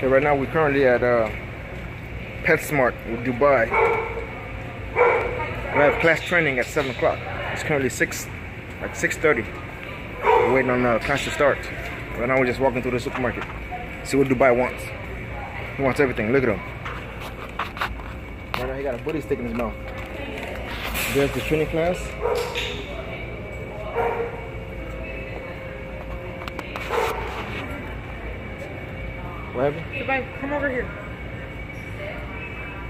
Okay, right now we're currently at uh, PetSmart with Dubai. We have class training at 7 o'clock. It's currently 6, like 6.30. We're waiting on uh, class to start. Right now we're just walking through the supermarket. See what Dubai wants. He wants everything. Look at him. Right now he got a bully stick in his mouth. There's the training class. What happened? Dubai. Come over here.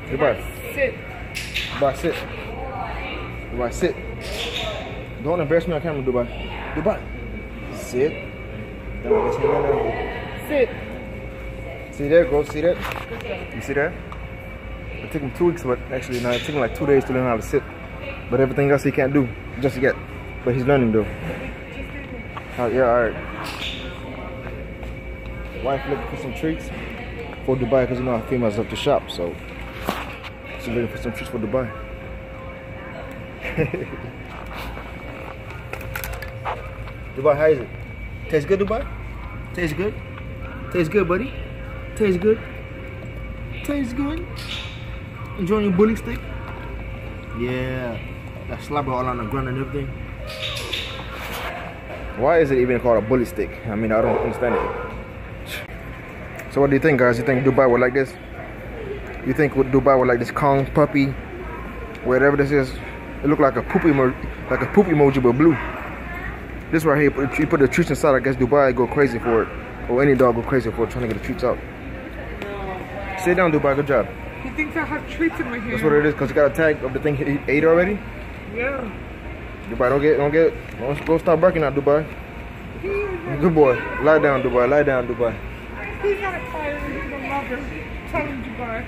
Dubai. Sit. Dubai, sit. Dubai, sit. Don't embarrass me on camera, Dubai. Dubai. Sit. Don't embarrass me on camera. Sit. See there, girl? See that? You see that? It took him two weeks, but actually, no, it took him like two days to learn how to sit. But everything else he can't do just yet. But he's learning though. Oh, yeah, alright. Wife looking for some treats for Dubai because you know how females love to shop, so she's looking for some treats for Dubai. Dubai, how is it? Tastes good, Dubai? Tastes good? Tastes good, buddy? Tastes good? Tastes good? Enjoying your bully stick? Yeah. That slobber all on the ground and everything. Why is it even called a bully stick? I mean, I don't understand it. So what do you think, guys? You think Dubai would like this? You think would Dubai would like this Kong puppy? Whatever this is, it look like a poop emoji, like a poop emoji, but blue. This right here, you put the treats inside. I guess Dubai go crazy for it, or any dog go crazy for it, trying to get the treats out. Sit down, Dubai. Good job. He thinks I have treats in my hand. That's what it is, cause you got a tag of the thing he ate already. Yeah. Dubai, don't get, don't get, don't go start barking out, Dubai. Good boy. Lie down, Dubai. Lie down, Dubai. He's not a fire. He's a lover. Tell him Dubai.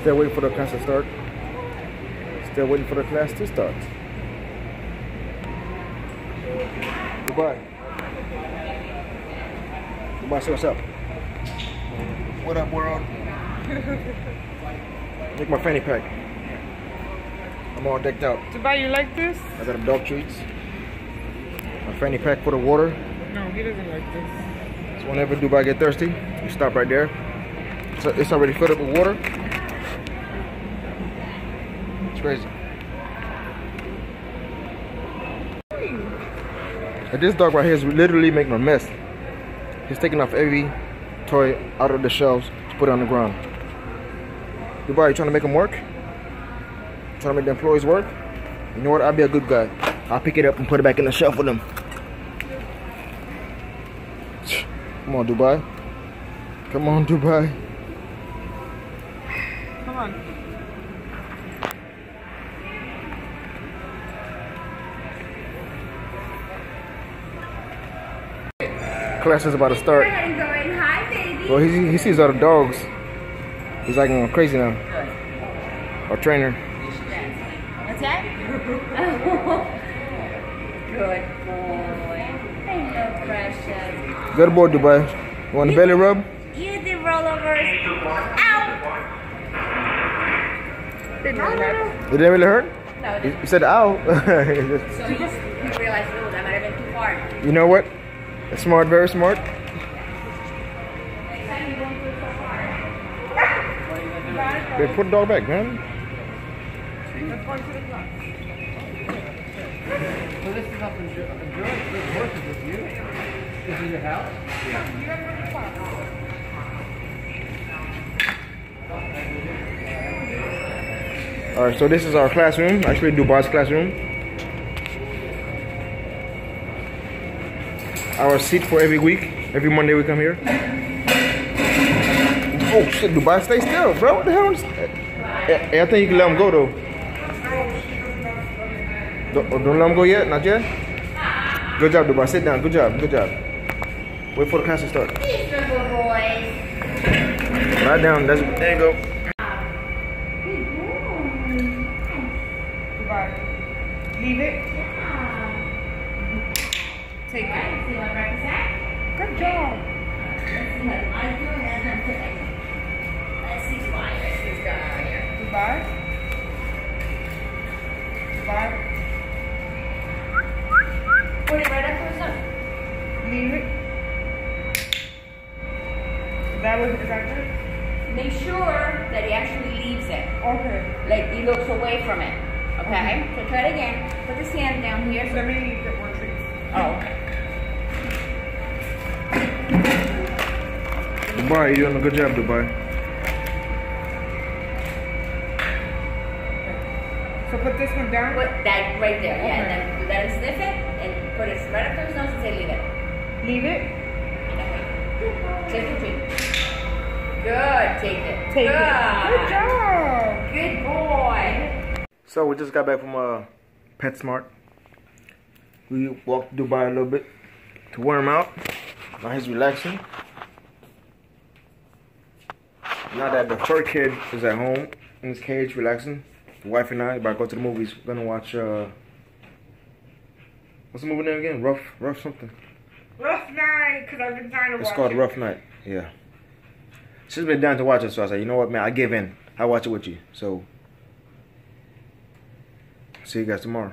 Still waiting for the class to start. Still waiting for the class to start. Dubai. Dubai, say what's up. What up, world? Make my fanny pack. I'm all decked out. Dubai, you like this? I got a dog treats. My fanny pack for the water. No, he doesn't like this. So whenever Dubai get thirsty, you stop right there. So it's already filled up with water. It's crazy. And this dog right here is literally making a mess. He's taking off every toy out of the shelves to put it on the ground. Dubai, you trying to make him work? Trying to make the employees work? You know what? I'll be a good guy. I'll pick it up and put it back in the shelf with them. Come on, Dubai. Come on, Dubai. Come on. Class is about to start. How you doing? Baby. Well, he, he sees all the dogs. He's like going crazy now. Our trainer. What's that? Good boy. Hello, precious. Good boy, Dubai. You want the belly rub? You did rollovers. Ow! Didn't really hurt. It didn't really hurt? No, didn't. you said ow. So you just you realized, oh, that might have been too far. you know what? Smart, very smart. They put the dog back, man. Let's go to the class. So this is up in George. George this work is with you. This is your house. You gotta go to the class. All right, so this is our classroom. Actually, Dubai's classroom. Our seat for every week. Every Monday we come here. Oh shit, Dubai, stay still, bro. What the hell? is- Hey, I think you can let him go though. Don't, oh, don't let him go yet, not yet. Good job, Dubai. Sit down. Good job. Good job. Wait for the class to start. These little boys. Lie down. That's there you go. Dubai. Leave it. Take it. See what? Good job. Let's see what I do and then put it. Let's see why this is going on here. Dubai. It. That was, is that? Make sure that he actually leaves it. Okay. Like he looks away from it. Okay? So try it again. Put his hand down here. Let me get one thing. Oh, okay. Dubai, you're doing a good job, Dubai. So put this one down. Put that right there. Yeah, Okay. and then let him sniff it and put it right up to his nose and say leave it. Leave it. Take the treat. Good. Take it. Take Good. it. Good job. Good boy. So we just got back from uh, PetSmart. We walked Dubai a little bit to wear him out. Now he's relaxing. Now that the fur kid is at home in his cage relaxing, the wife and I about to go to the movies. We're gonna watch uh what's the movie name again? Rough Rough something. Rough night, because I've been trying to It's watch called it. Rough Night. Yeah. She's been down to watch it, so I said, you know what, man, I give in. I watch it with you. So see you guys tomorrow.